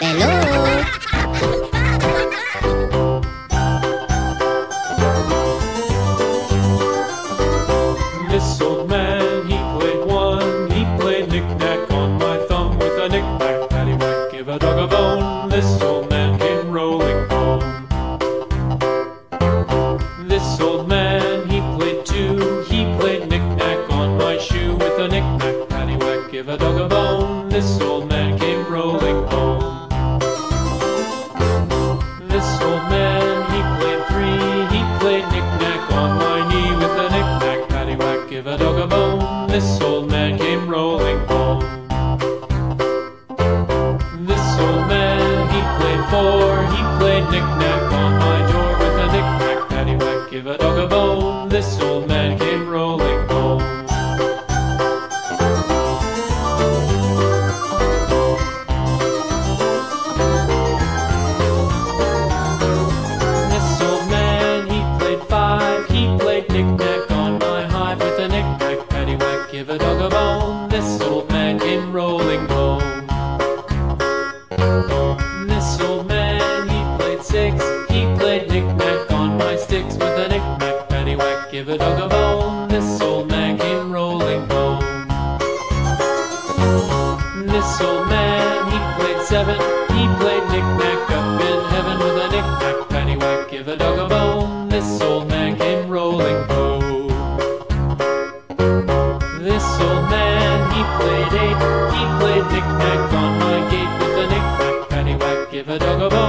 Hello. before he played knick-knack on my door with a knick-knack paddywhack. Give a dog a bone, this old man.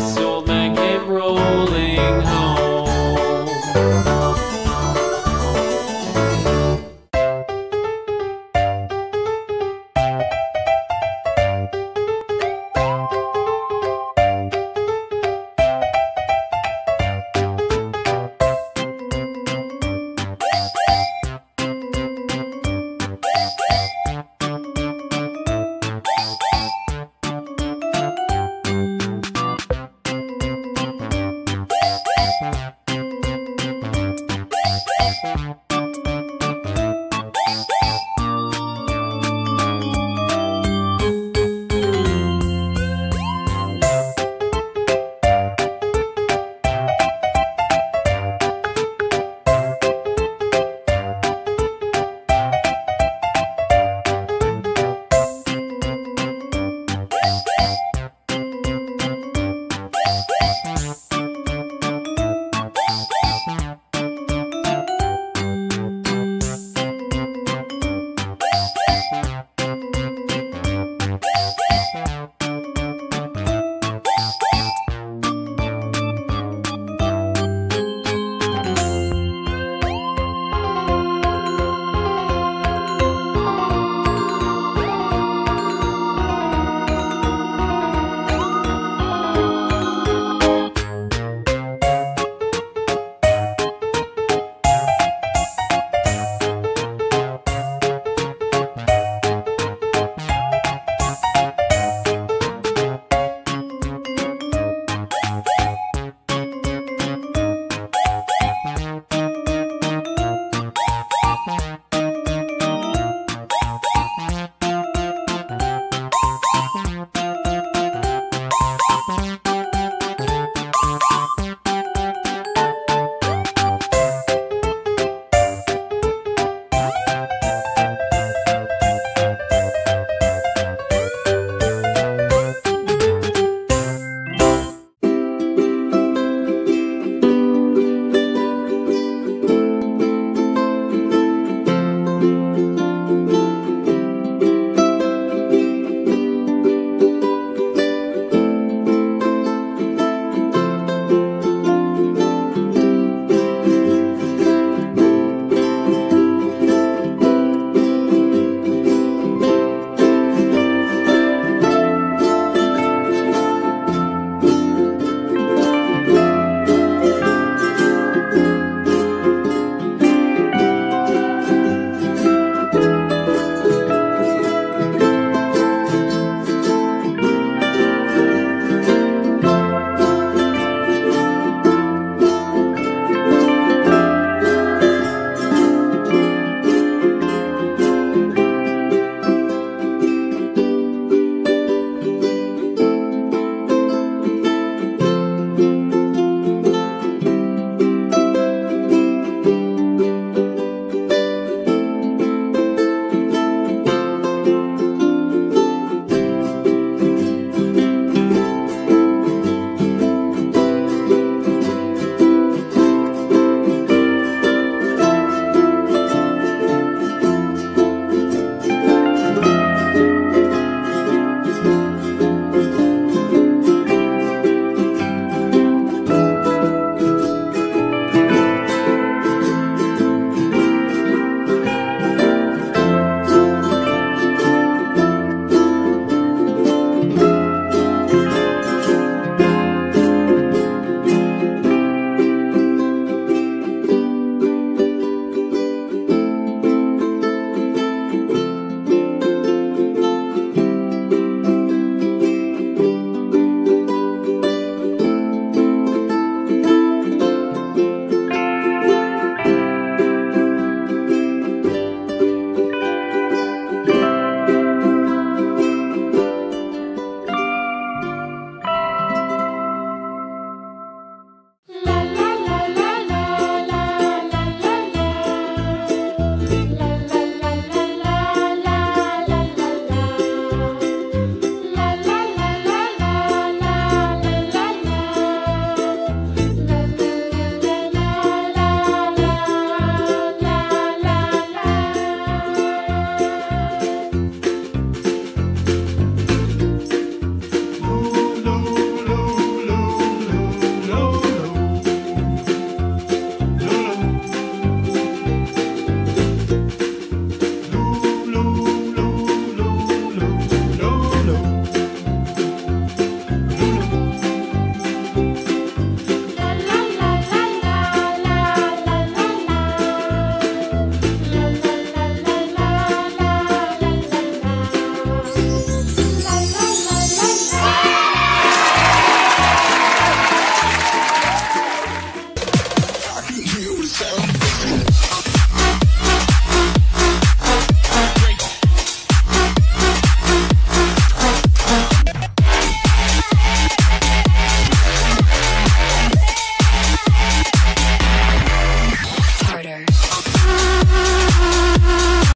começou.